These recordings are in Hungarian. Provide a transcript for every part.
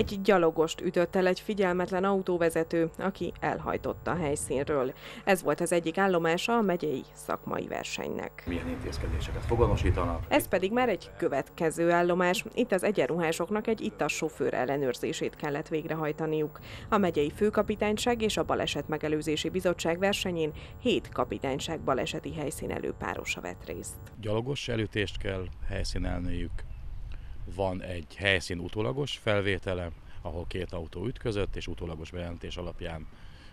Egy gyalogost ütött el egy figyelmetlen autóvezető, aki elhajtotta a helyszínről. Ez volt az egyik állomása a megyei szakmai versenynek. Milyen intézkedéseket foganosítanak? Ez pedig már egy következő állomás. Itt az egyenruhásoknak egy ittas sofőr ellenőrzését kellett végrehajtaniuk. A megyei főkapitányság és a Baleset Megelőzési Bizottság versenyén hét kapitányság baleseti helyszínelő párosa vett részt. Gyalogos elütést kell helyszínelniük, van egy helyszín utólagos felvétele, ahol két autó ütközött, és utólagos bejelentés alapján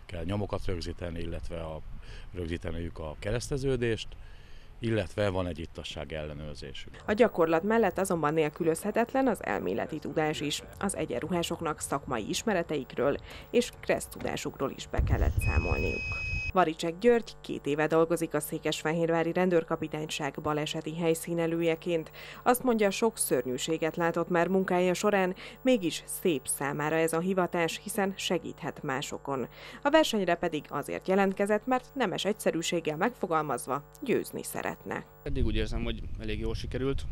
kell nyomokat rögzíteni, illetve a, rögzíteniük a kereszteződést, illetve van egy ittasság ellenőrzésük. A gyakorlat mellett azonban nélkülözhetetlen az elméleti tudás is. Az egyenruhásoknak szakmai ismereteikről és kressz tudásukról is be kellett számolniuk. Varicsek György két éve dolgozik a Székesfehérvári rendőrkapitányság baleseti helyszínelőjeként. Azt mondja, sok szörnyűséget látott már munkája során, mégis szép számára ez a hivatás, hiszen segíthet másokon. A versenyre pedig azért jelentkezett, mert nemes egyszerűséggel megfogalmazva győzni szeretne. Eddig úgy érzem, hogy elég jól sikerült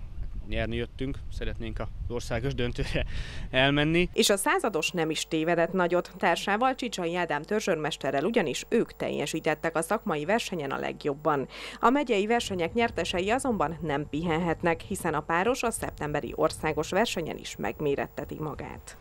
nyerni jöttünk, szeretnénk az országos döntőre elmenni. És a százados nem is tévedett nagyot. Társával Csicsai Ádám törzsörmesterrel ugyanis ők teljesítettek a szakmai versenyen a legjobban. A megyei versenyek nyertesei azonban nem pihenhetnek, hiszen a páros a szeptemberi országos versenyen is megméretteti magát.